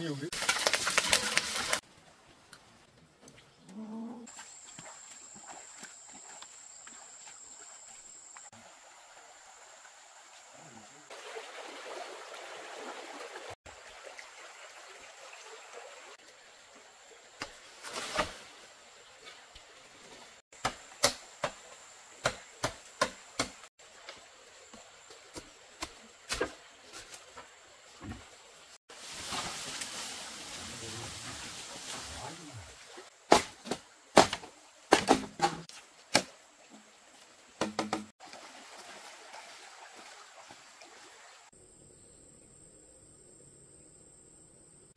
nhiều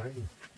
How?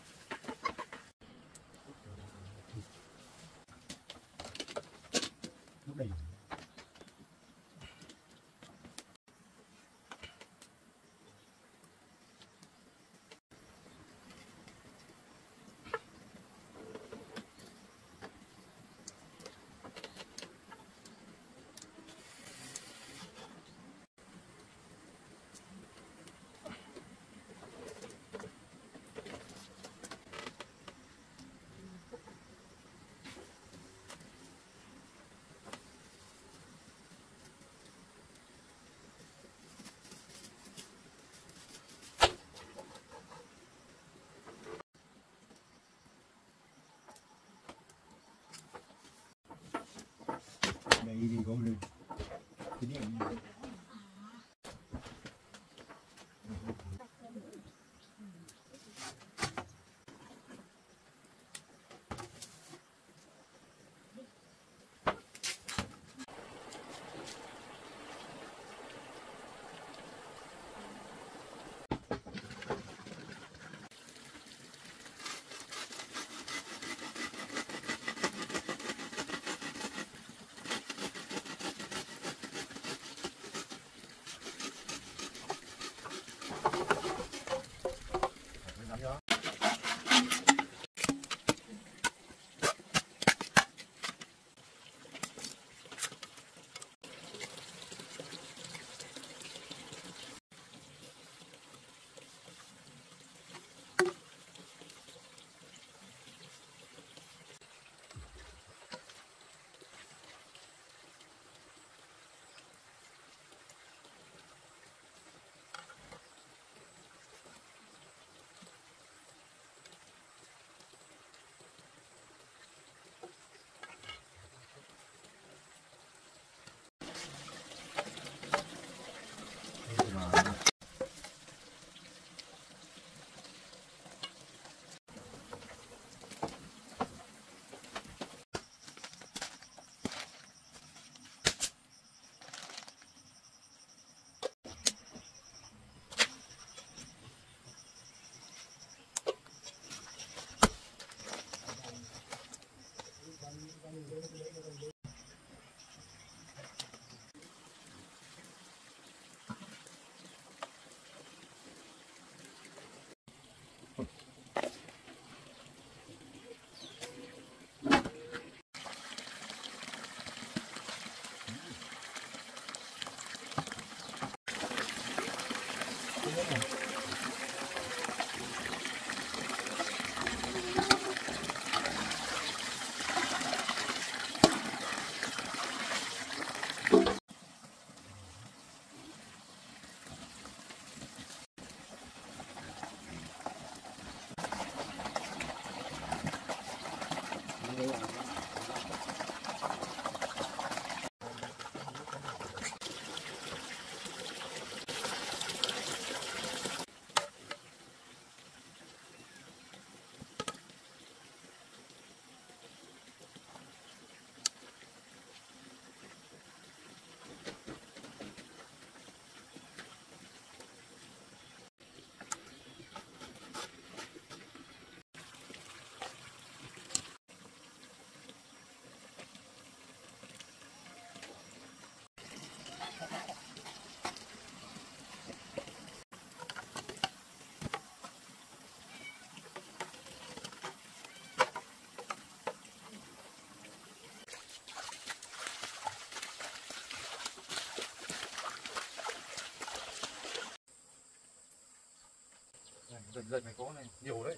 Dần dần này có này nhiều đấy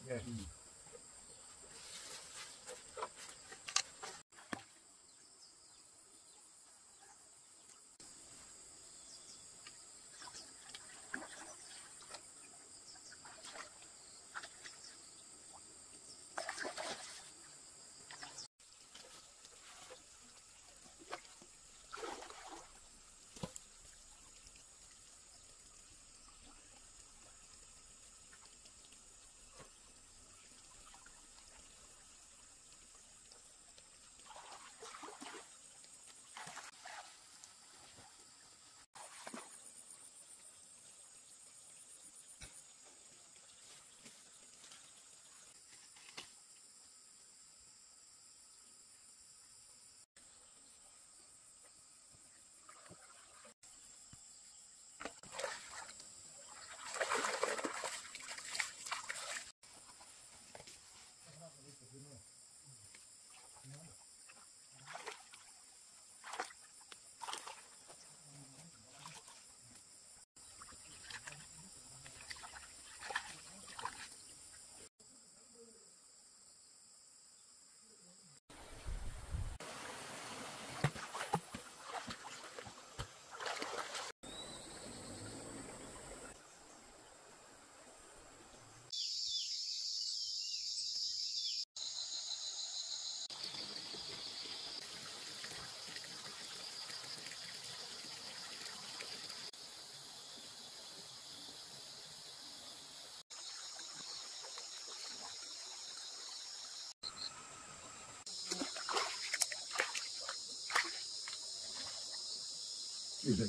nhỉ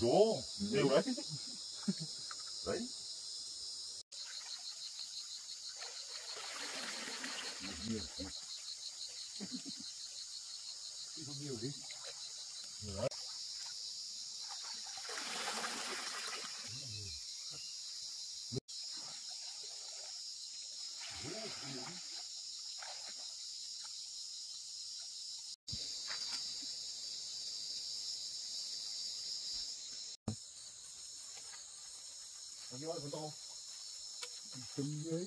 Ui nhiều đấy Đấy Nhiều. Nhiều đi. Con to Từng ấy.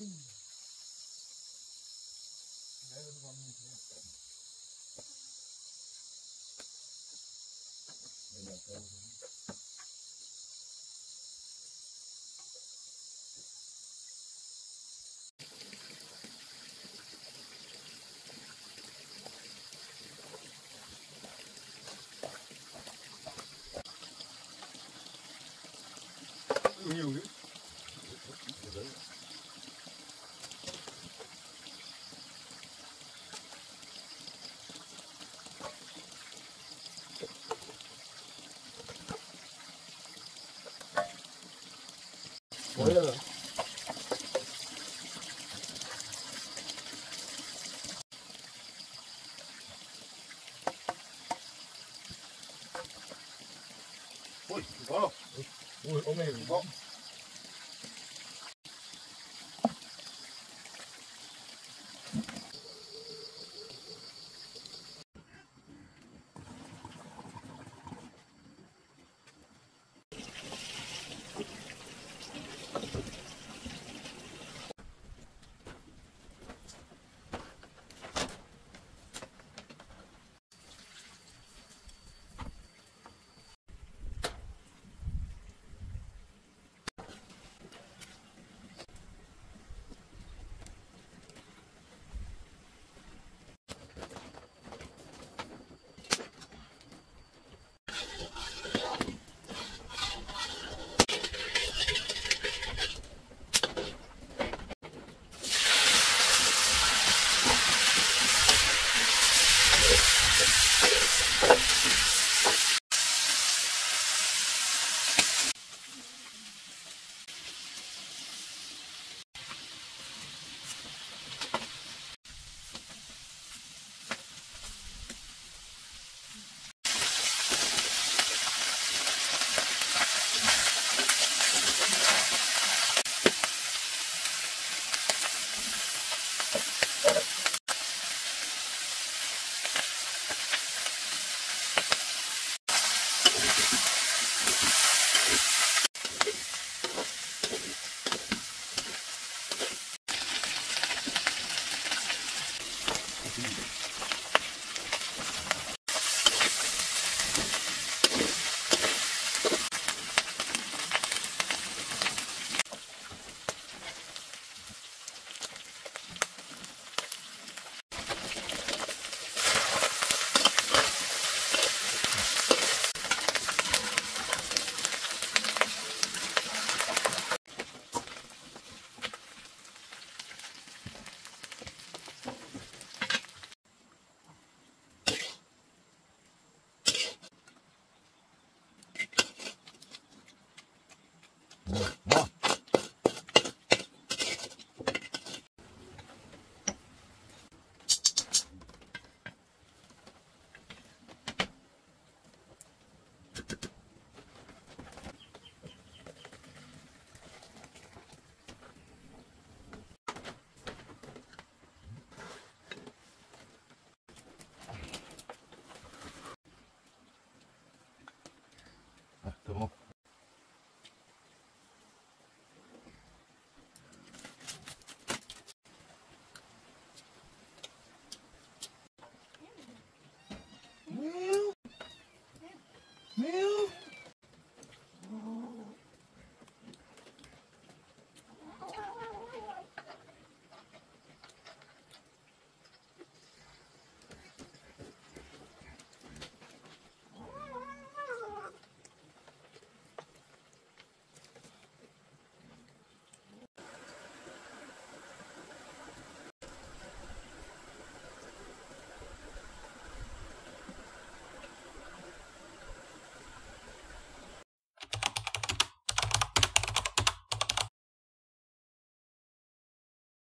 Đấy, con con Đây là câu. Nhiều nữa. 包，我我我事，包。